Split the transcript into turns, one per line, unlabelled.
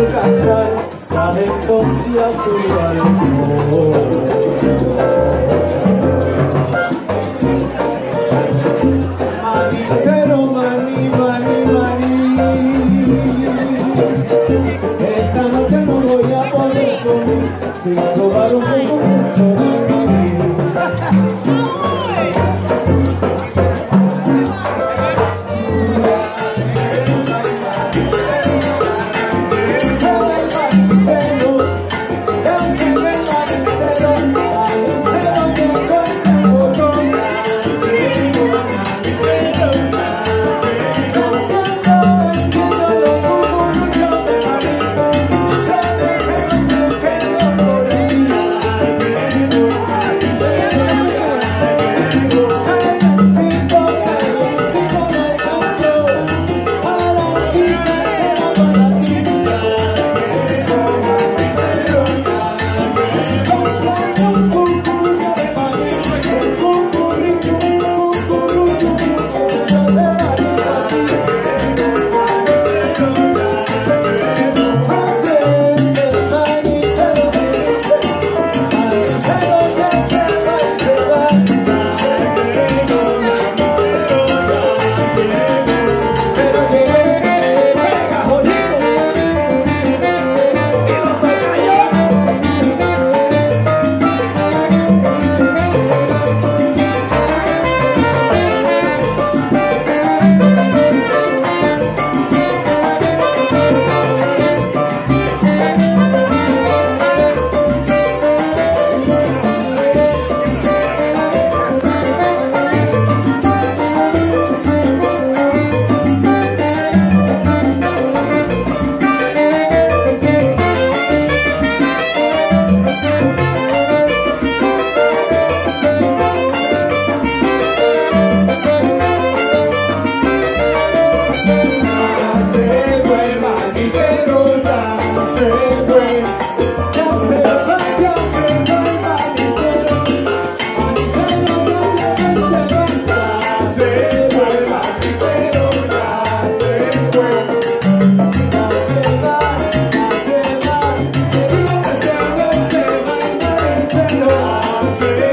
su casal, a su. não sei.